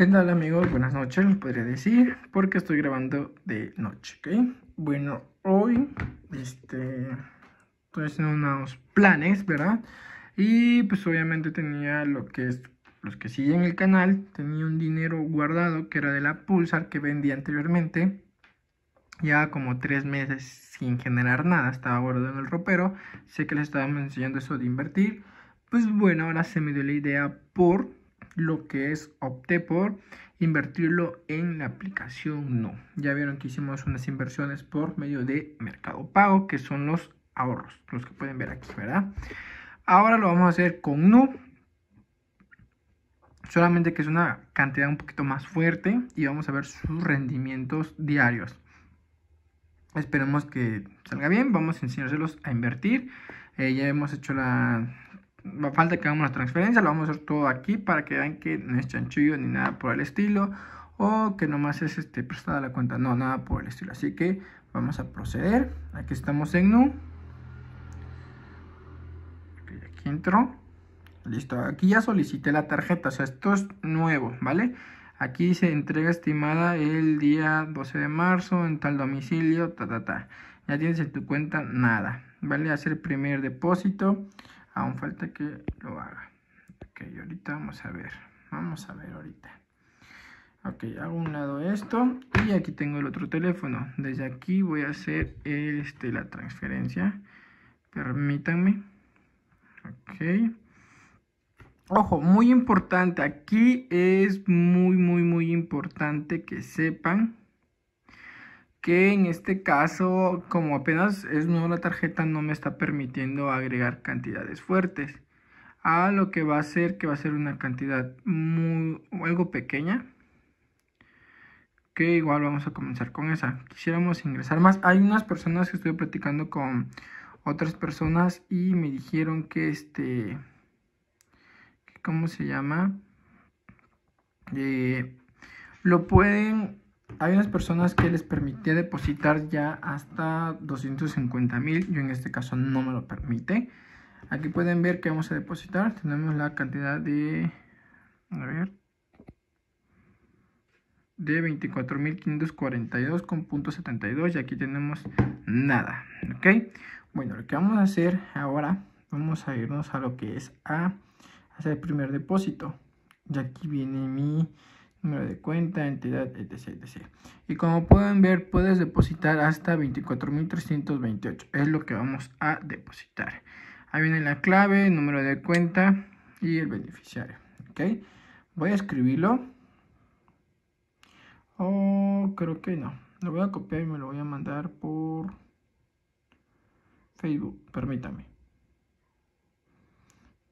¿Qué tal amigos? Buenas noches, les podría decir, porque estoy grabando de noche, ¿ok? Bueno, hoy, este, estoy haciendo unos planes, ¿verdad? Y pues obviamente tenía lo que es, los que siguen el canal, tenía un dinero guardado que era de la Pulsar que vendí anteriormente. Ya como tres meses sin generar nada, estaba guardado en el ropero. Sé que les estaba enseñando eso de invertir. Pues bueno, ahora se me dio la idea por lo que es opté por invertirlo en la aplicación no. Ya vieron que hicimos unas inversiones por medio de Mercado Pago, que son los ahorros, los que pueden ver aquí, ¿verdad? Ahora lo vamos a hacer con no. Solamente que es una cantidad un poquito más fuerte y vamos a ver sus rendimientos diarios. Esperemos que salga bien. Vamos a enseñárselos a invertir. Eh, ya hemos hecho la falta que hagamos la transferencia, lo vamos a hacer todo aquí para que vean que no es chanchullo ni nada por el estilo o que nomás es este prestada la cuenta, no, nada por el estilo. Así que vamos a proceder. Aquí estamos en NU. aquí entro. Listo, aquí ya solicité la tarjeta, o sea, esto es nuevo, ¿vale? Aquí dice entrega estimada el día 12 de marzo en tal domicilio, ta, ta, ta. Ya tienes en tu cuenta nada, ¿vale? Hacer primer depósito aún falta que lo haga. Ok ahorita vamos a ver. Vamos a ver ahorita. Ok hago un lado esto y aquí tengo el otro teléfono. Desde aquí voy a hacer este la transferencia. Permítanme. Ok. Ojo muy importante. Aquí es muy muy muy importante que sepan que en este caso, como apenas es nueva la tarjeta, no me está permitiendo agregar cantidades fuertes. A lo que va a ser que va a ser una cantidad muy algo pequeña. Que igual vamos a comenzar con esa. Quisiéramos ingresar más. Hay unas personas que estoy platicando con otras personas y me dijeron que este. ¿Cómo se llama? Eh, lo pueden hay unas personas que les permitía depositar ya hasta 250 mil. Yo en este caso no me lo permite. Aquí pueden ver que vamos a depositar. Tenemos la cantidad de... A ver. De 24.542 con punto 72. Y aquí tenemos nada. ¿Ok? Bueno, lo que vamos a hacer ahora. Vamos a irnos a lo que es a hacer el primer depósito. Y aquí viene mi número de cuenta, entidad, etc, etc. Y como pueden ver, puedes depositar hasta 24.328. Es lo que vamos a depositar. Ahí viene la clave, número de cuenta y el beneficiario. ¿Ok? Voy a escribirlo. O creo que no. Lo voy a copiar y me lo voy a mandar por Facebook. Permítame.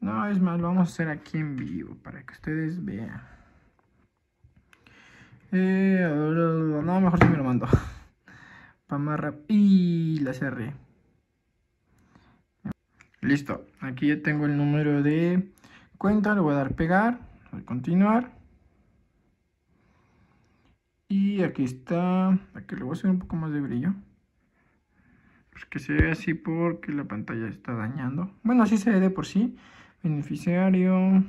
No, es más, lo vamos a hacer aquí en vivo para que ustedes vean. Eh, no, mejor si me lo mando. Más Y la cerré. Listo. Aquí ya tengo el número de cuenta. Le voy a dar pegar. Voy a continuar. Y aquí está. Aquí le voy a hacer un poco más de brillo. Pues que se ve así porque la pantalla está dañando. Bueno, así se ve de por sí. Beneficiario.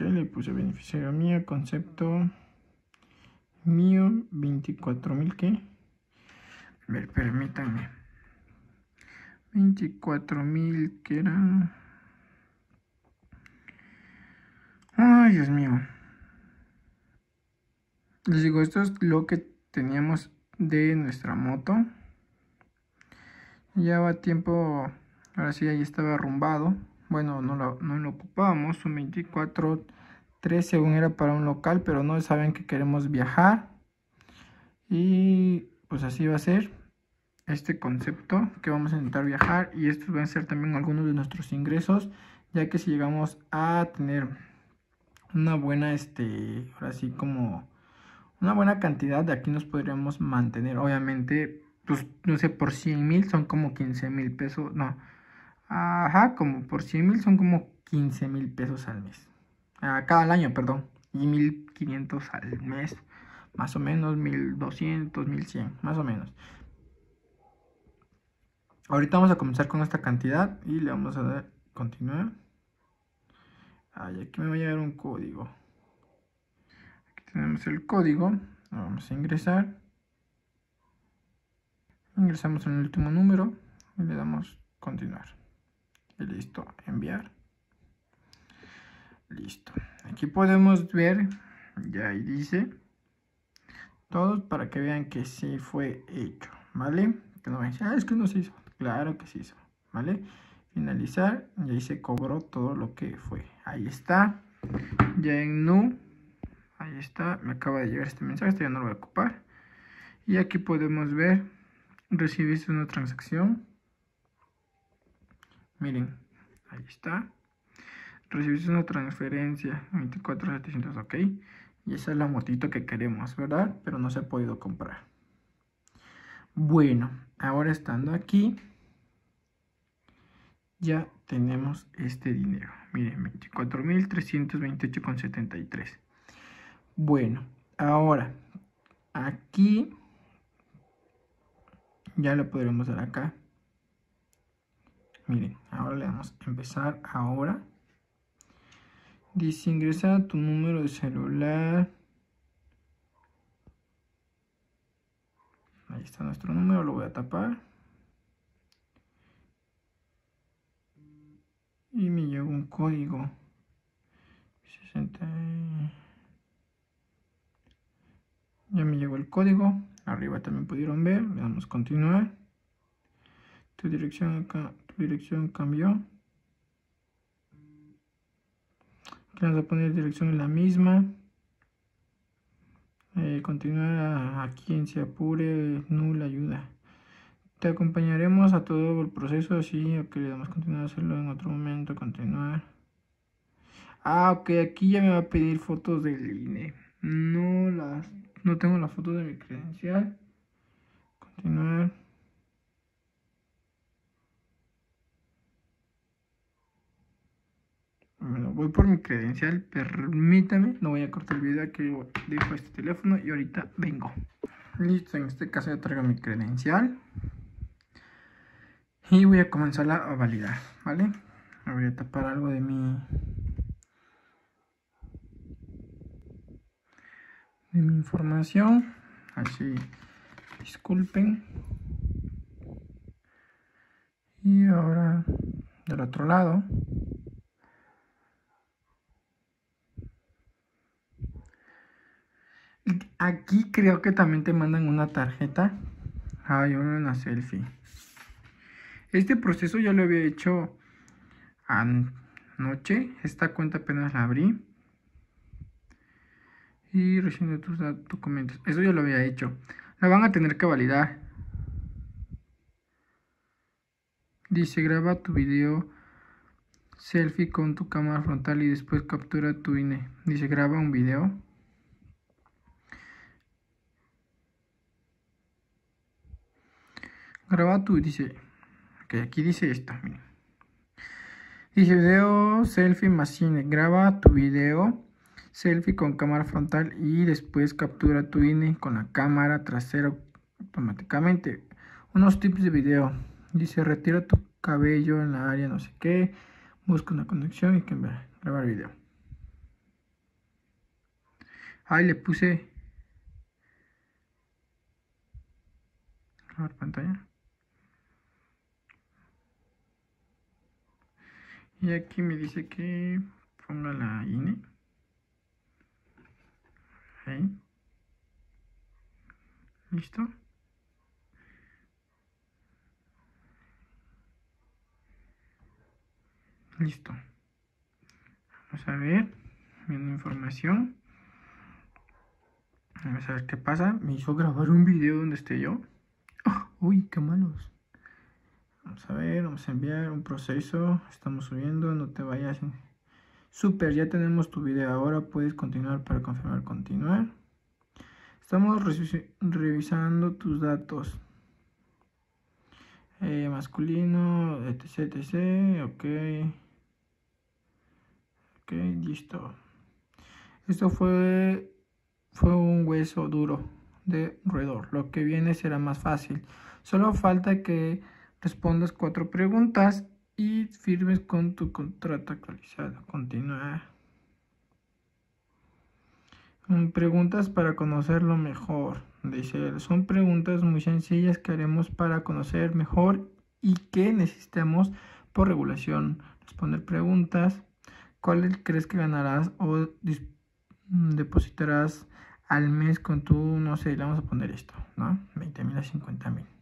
Le puse beneficiario mío, concepto mío, 24.000 ¿qué? A ver, permítanme. 24.000 que era... Ay, Dios mío. Les digo, esto es lo que teníamos de nuestra moto. Ya va tiempo, ahora sí, ahí estaba arrumbado bueno, no lo, no lo ocupábamos, un 24, 3 según era para un local, pero no saben que queremos viajar. Y pues así va a ser este concepto que vamos a intentar viajar y estos van a ser también algunos de nuestros ingresos, ya que si llegamos a tener una buena, este, ahora sí como una buena cantidad de aquí nos podríamos mantener, obviamente, pues no sé, por 100 mil son como 15 mil pesos, no, Ajá, como por 100 mil son como 15 mil pesos al mes. Cada año, perdón. y 1500 al mes, más o menos 1200, 1100, más o menos. Ahorita vamos a comenzar con esta cantidad y le vamos a dar continuar. Aquí me va a llegar un código. Aquí tenemos el código. vamos a ingresar. Ingresamos en el último número y le damos continuar. Listo, enviar. Listo. Aquí podemos ver, ya ahí dice, todos para que vean que sí fue hecho, ¿vale? Que no me ah, es que no se hizo. Claro que se hizo, ¿vale? Finalizar, y ahí se cobró todo lo que fue. Ahí está. Ya en nu, ahí está, me acaba de llegar este mensaje, esto ya no lo voy a ocupar. Y aquí podemos ver, recibiste una transacción. Miren, ahí está. Recibiste una transferencia 24700 ok. Y esa es la motito que queremos verdad pero no se ha podido comprar. Bueno ahora estando aquí ya tenemos este dinero. Miren 24.328,73 bueno ahora aquí ya lo podremos dar acá miren ahora le damos a empezar ahora Dice ingresa tu número de celular. Ahí está nuestro número, lo voy a tapar. Y me llegó un código. 60. Ya me llegó el código. Arriba también pudieron ver. Le damos continuar. Tu dirección, tu dirección cambió. vamos a poner dirección en la misma. Eh, continuar aquí en se apure nula ayuda. Te acompañaremos a todo el proceso así ok le damos continuar a hacerlo en otro momento continuar. Ah ok aquí ya me va a pedir fotos del INE no las no tengo la foto de mi credencial continuar Bueno, voy por mi credencial, permítame, no voy a cortar el video aquí dejo este teléfono y ahorita vengo. Listo, en este caso ya traigo mi credencial. Y voy a comenzar a validar, ¿vale? voy a tapar algo de mi... De mi información. Así, disculpen. Y ahora, del otro lado. Aquí creo que también te mandan una tarjeta. Ay, una selfie. Este proceso ya lo había hecho anoche. Esta cuenta apenas la abrí. Y recién tus documentos. Eso ya lo había hecho. La van a tener que validar. Dice graba tu video selfie con tu cámara frontal y después captura tu INE. Dice graba un video. Graba tu, dice, que aquí dice esto, Dice video selfie machine, graba tu video selfie con cámara frontal y después captura tu INE con la cámara trasera automáticamente. Unos tips de video. Dice retira tu cabello en la área no sé qué. Busca una conexión y que grabar video. Ahí le puse grabar pantalla. Y aquí me dice que ponga la INE. Ahí. ¿Listo? Listo. Vamos a ver. Viendo información. Vamos a ver qué pasa. Me hizo grabar un video donde esté yo. ¡Ah! uy, qué malos. Vamos a ver, vamos a enviar un proceso. Estamos subiendo, no te vayas. Super, ya tenemos tu video. Ahora puedes continuar para confirmar continuar. Estamos revisando tus datos. Eh, masculino, etc, etc. Ok. Ok, listo. Esto fue, fue un hueso duro de roedor. Lo que viene será más fácil. Solo falta que respondas cuatro preguntas y firmes con tu contrato actualizado. Continúa. Preguntas para conocerlo mejor. Dice, son preguntas muy sencillas que haremos para conocer mejor y que necesitamos por regulación. Responder preguntas. ¿Cuál crees que ganarás o mm, depositarás al mes con tu, no sé, le vamos a poner esto, ¿no? 20 mil a 50 mil.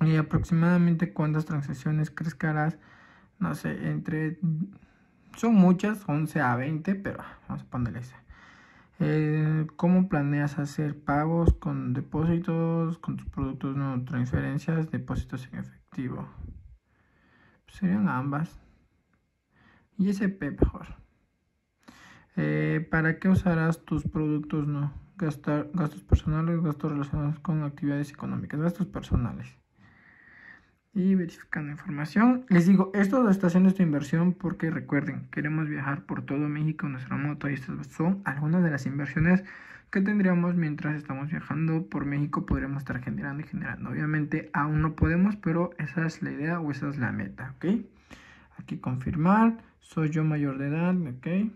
Y aproximadamente cuántas transacciones crees no sé, entre, son muchas, 11 a 20, pero vamos a ponerle esa. Eh, ¿Cómo planeas hacer pagos con depósitos, con tus productos, no transferencias, depósitos en efectivo? serían ambas. Y SP mejor. Eh, ¿Para qué usarás tus productos? No. Gastar, gastos personales, gastos relacionados con actividades económicas, gastos personales. Y verificando información. Les digo, esto está haciendo esta inversión porque recuerden, queremos viajar por todo México en nuestra moto y estas son algunas de las inversiones que tendríamos mientras estamos viajando por México. Podríamos estar generando y generando. Obviamente aún no podemos, pero esa es la idea o esa es la meta, ¿ok? Aquí confirmar, soy yo mayor de edad, ¿ok?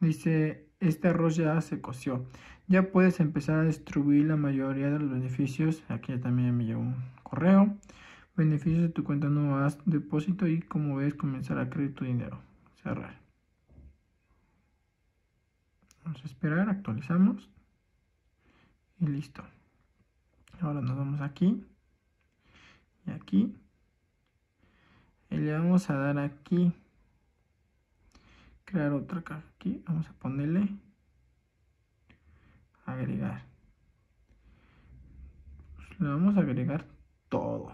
Dice, este arroz ya se coció. Ya puedes empezar a distribuir la mayoría de los beneficios. Aquí también me llegó correo. Beneficios de tu cuenta no has depósito y como ves comenzar a creer tu dinero. Cerrar. Vamos a esperar, actualizamos. Y listo. Ahora nos vamos aquí. Y aquí. Y le vamos a dar aquí crear otra caja aquí vamos a ponerle agregar le vamos a agregar todo.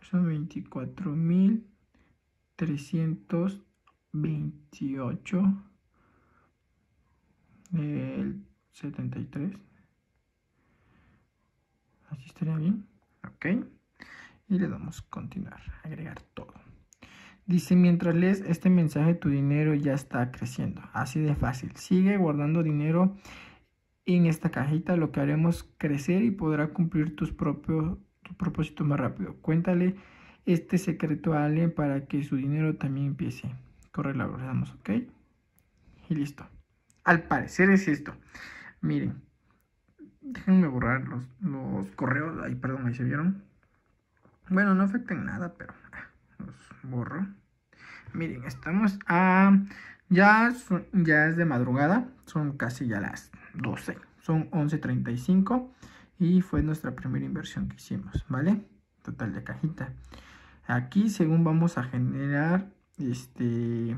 Son 24.328 del 73 así estaría bien ok. Y le damos continuar agregar todo. Dice, mientras lees este mensaje, tu dinero ya está creciendo. Así de fácil. Sigue guardando dinero en esta cajita. Lo que haremos crecer y podrá cumplir tus propios tu propósito más rápido. Cuéntale este secreto a alguien para que su dinero también empiece. Corre la damos ok. Y listo. Al parecer es esto. Miren. Déjenme borrar los, los correos. Ay, perdón, ahí se vieron. Bueno, no afecten nada, pero borro. Miren, estamos a... Ya, ya es de madrugada, son casi ya las 12, son 11.35 y fue nuestra primera inversión que hicimos, ¿vale? Total de cajita. Aquí según vamos a generar este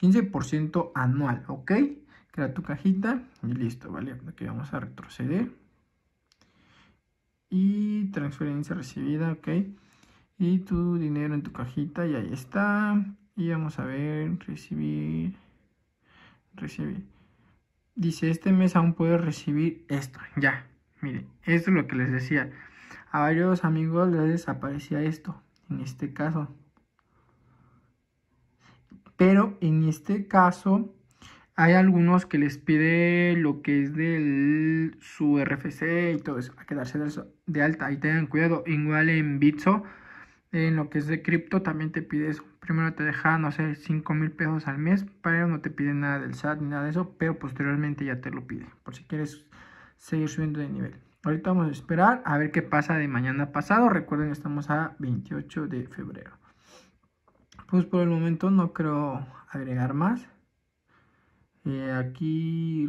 15% anual, ¿ok? Crea tu cajita y listo, ¿vale? Aquí vamos a retroceder. Y transferencia recibida, ¿ok? y tu dinero en tu cajita y ahí está y vamos a ver recibir recibir dice este mes aún puedes recibir esto ya miren esto es lo que les decía a varios amigos les desaparecía esto en este caso pero en este caso hay algunos que les pide lo que es de su RFC y todo eso, a quedarse de, alta. Y tengan cuidado, igual en Bitso en lo que es de cripto también te pide eso. Primero te deja, no sé, 5 mil pesos al mes, pero no te pide nada del SAT ni nada de eso, pero posteriormente ya te lo pide, por si quieres seguir subiendo de nivel. Ahorita vamos a esperar a ver qué pasa de mañana pasado. Recuerden, estamos a 28 de febrero. Pues por el momento no creo agregar más. Eh, aquí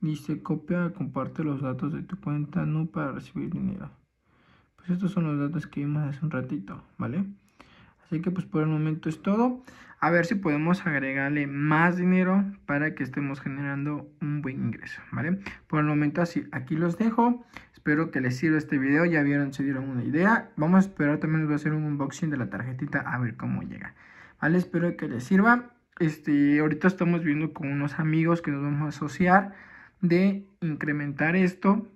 dice copia, comparte los datos de tu cuenta no para recibir dinero. Pues estos son los datos que vimos hace un ratito, ¿vale? Así que pues por el momento es todo. A ver si podemos agregarle más dinero para que estemos generando un buen ingreso, ¿vale? Por el momento así, aquí los dejo. Espero que les sirva este video. Ya vieron, se dieron una idea. Vamos a esperar, también les voy a hacer un unboxing de la tarjetita a ver cómo llega. ¿Vale? Espero que les sirva. Este, ahorita estamos viendo con unos amigos que nos vamos a asociar de incrementar esto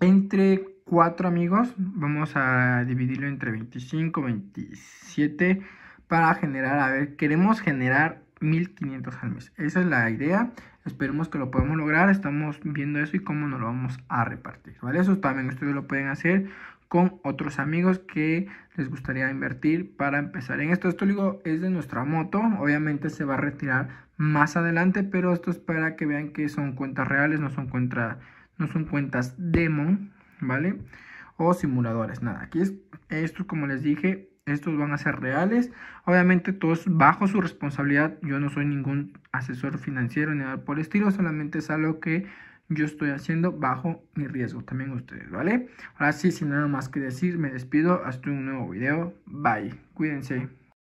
entre cuatro amigos. Vamos a dividirlo entre 25, 27 para generar, a ver, queremos generar 1500 al mes. Esa es la idea. Esperemos que lo podamos lograr. Estamos viendo eso y cómo nos lo vamos a repartir. ¿Vale? Eso también ustedes lo pueden hacer con otros amigos que les gustaría invertir para empezar en esto. Esto digo es de nuestra moto. Obviamente se va a retirar más adelante, pero esto es para que vean que son cuentas reales, no son cuentas, no son cuentas demo, ¿vale? O simuladores. Nada, aquí es esto como les dije, estos van a ser reales. Obviamente todos bajo su responsabilidad. Yo no soy ningún asesor financiero ni nada por el estilo. Solamente es algo que yo estoy haciendo bajo mi riesgo. También ustedes, ¿vale? Ahora sí, sin nada más que decir, me despido. Hasta un nuevo video. Bye. Cuídense.